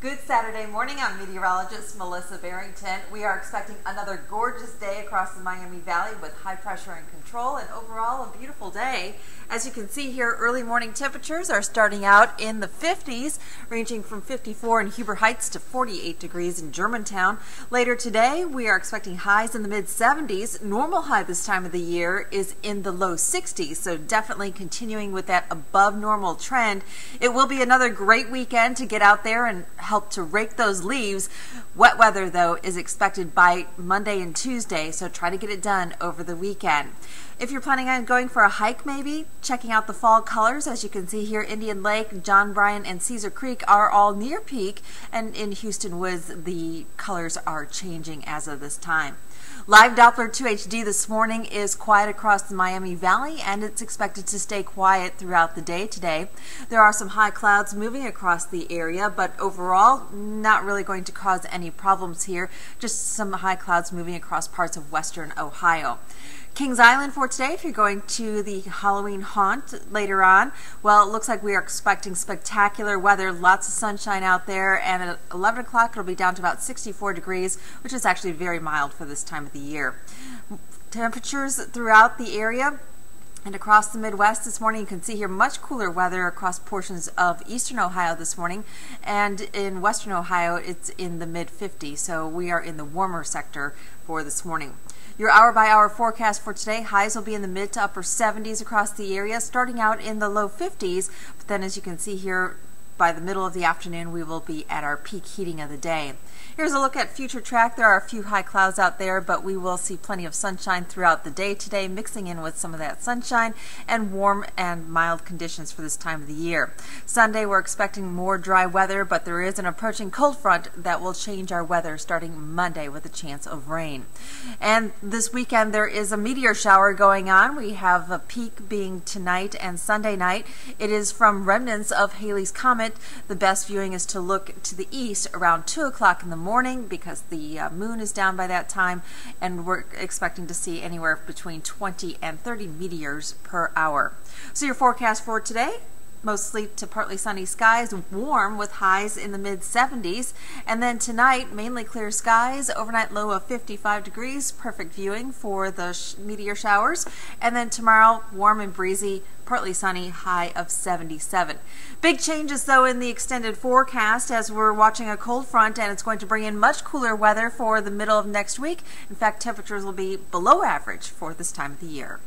Good Saturday morning. I'm meteorologist Melissa Barrington. We are expecting another gorgeous day across the Miami Valley with high pressure and control and overall a beautiful day. As you can see here, early morning temperatures are starting out in the 50s, ranging from 54 in Huber Heights to 48 degrees in Germantown. Later today, we are expecting highs in the mid 70s. Normal high this time of the year is in the low 60s, so definitely continuing with that above normal trend. It will be another great weekend to get out there and help to rake those leaves. Wet weather, though, is expected by Monday and Tuesday, so try to get it done over the weekend. If you're planning on going for a hike, maybe checking out the fall colors, as you can see here, Indian Lake, John Bryan, and Caesar Creek are all near peak, and in Hueston Woods, the colors are changing as of this time. Live Doppler 2HD this morning is quiet across the Miami Valley and it's expected to stay quiet throughout the day today. There are some high clouds moving across the area, but overall not really going to cause any problems here, just some high clouds moving across parts of western Ohio. Kings Island for today, if you're going to the Halloween haunt later on, well, it looks like we are expecting spectacular weather, lots of sunshine out there, and at 11 o'clock it'll be down to about 64 degrees, which is actually very mild for this time of the year. Temperatures throughout the area and across the Midwest this morning, you can see here much cooler weather across portions of eastern Ohio this morning. And in western Ohio, it's in the mid 50s. So we are in the warmer sector for this morning. Your hour by hour forecast for today highs will be in the mid to upper 70s across the area, starting out in the low 50s. But then, as you can see here, by the middle of the afternoon, we will be at our peak heating of the day. Here's a look at future track. There are a few high clouds out there, but we will see plenty of sunshine throughout the day today, mixing in with some of that sunshine and warm and mild conditions for this time of the year. Sunday, we're expecting more dry weather, but there is an approaching cold front that will change our weather starting Monday with a chance of rain. And this weekend, there is a meteor shower going on. We have a peak being tonight and Sunday night. It is from remnants of Halley's Comet. The best viewing is to look to the east around 2 o'clock in the morning because the uh, moon is down by that time and we're expecting to see anywhere between 20 and 30 meteors per hour. So your forecast for today mostly to partly sunny skies, warm with highs in the mid 70s. And then tonight, mainly clear skies, overnight low of 55 degrees, perfect viewing for the sh meteor showers. And then tomorrow, warm and breezy, partly sunny, high of 77. Big changes though in the extended forecast as we're watching a cold front and it's going to bring in much cooler weather for the middle of next week. In fact, temperatures will be below average for this time of the year.